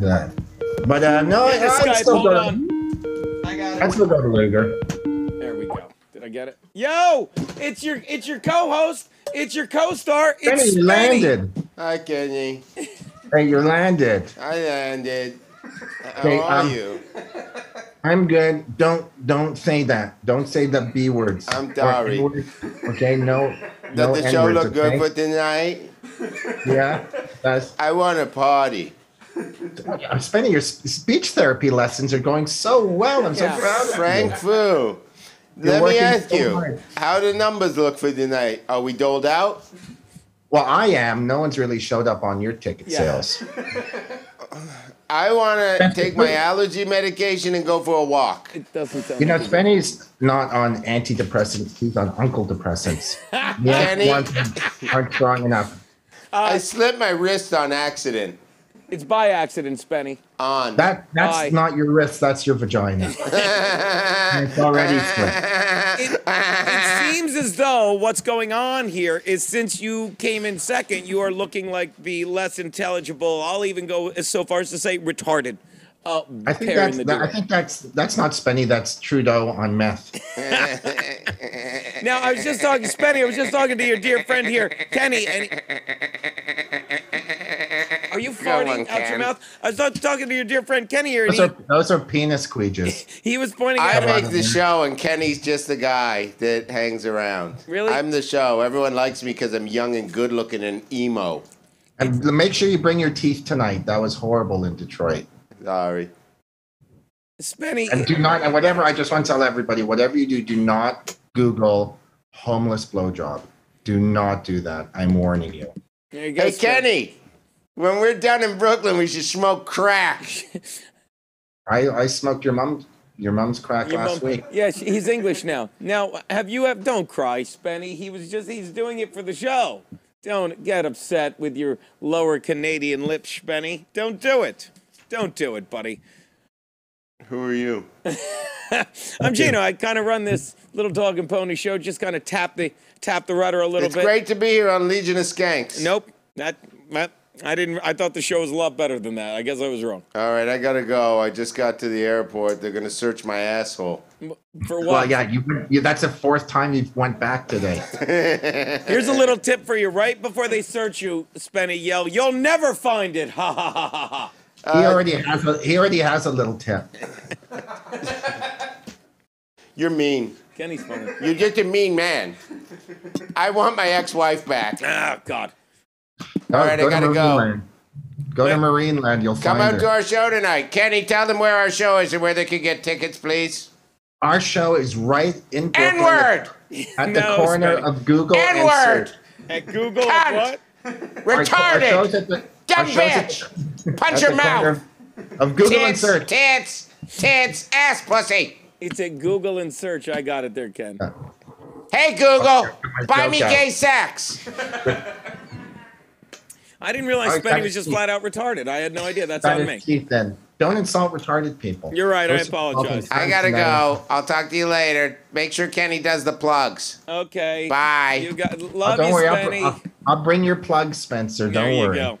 Yeah. But uh, no, Get the I'd still hold go. on. I got I'd still go to Luger. There we go. Did I get it? Yo, it's your it's your co-host. It's your co-star. Benny, It's you Spenny. landed. Hi, Kenny. Hey, you landed. I landed. How Okay, are um, you? I'm good. Don't don't say that. Don't say the B words. I'm Or sorry. N-words. Okay, no. Does no the show N-words, look good okay? for tonight? Yeah. That's I want a party. I'm spending your speech therapy lessons are going so well. I'm so Yeah. proud of Frank you. Fu. Let me ask so you, hard. how do numbers look for tonight? Are we doled out? Well, I am. No one's really showed up on your ticket Yeah. sales. I want to take my allergy medication and go for a walk. It doesn't sound. You know, Spenny's not on antidepressants. He's on uncle depressants. Yeah, Kenny? ones aren't strong enough. I slipped my wrist on accident. It's by accident, Spenny. On. That that's Aye. not your wrist. That's your vagina. it's already split. It, it seems as though what's going on here is since you came in second, you are looking like the less intelligible. I'll even go as so far as to say retarded. Uh, I think that's that, I think that's that's not Spenny. That's Trudeau on meth. Now I was just talking, Spenny. I was just talking to your dear friend here, Kenny. And are you farting one, out your Ken. mouth? I was talk- talking to your dear friend Kenny here, and Those he, are those are penis squeeges. he was pointing I out. make the show, and Kenny's just the guy that hangs around. Really? I'm the show. Everyone likes me because I'm young and good looking and emo. And make sure you bring your teeth tonight. That was horrible in Detroit. Sorry. Spenny, And do not and whatever. I just want to tell everybody, whatever you do, do not Google homeless blowjob. Do not do that. I'm warning you. there you go, Hey, Spenny. Kenny, when we're down in Brooklyn, we should smoke crack. I I smoked your mom your mom's crack Your last mom- week. Yeah, she- he's English now. Now, have you have? Don't cry, Spenny. He was just he's doing it for the show. Don't get upset with your lower Canadian lip, Spenny. Don't do it. Don't do it, buddy. Who are you? I'm Geno. I kind of run this little dog and pony show. Just kind of tap the tap the rudder a little It's bit. It's great to be here on Legion of Skanks. Nope. That that I didn't. I thought the show was a lot better than that. I guess I was wrong. All right, I gotta go. I just got to the airport. They're gonna search my asshole. For what? Well, yeah, you, you that's the fourth time you've went back today. Here's a little tip for you. Right before they search you, Spenny, yell, "You'll never find it!" Ha ha ha ha ha. Uh, he already has a he already has a little tip. You're mean. Kenny's funny. You're just a mean man. I want my ex-wife back. Ah, God. Go, All right, I gotta to go. Marineland. Go to Marineland, you'll find it. Come find out to our show tonight. Kenny, tell them where our show is and where they can get tickets, please. Our show is right in Brooklyn N-word! at the No, corner of Google and N-word! At Google, Cunt. what? Our, our Retarded! the, Dumb show's at- bitch! Punch your mouth! Of, of Google and Tits, Search. tits, tits, ass pussy. It's at Google and search. I got it there, Ken. Hey Google, my buy me out. gay sex. I didn't realize I Spenny was just it. flat out retarded. I had no idea. That's That on me. Keith then. Don't insult retarded people. You're right, I apologize. I gotta go. I'll talk to you later. Make sure Kenny does the plugs. Okay. Bye. You got Oh, don't you, worry, I'll, Spenny. I'll, I'll bring your plugs, Spencer. there Don't you worry. go.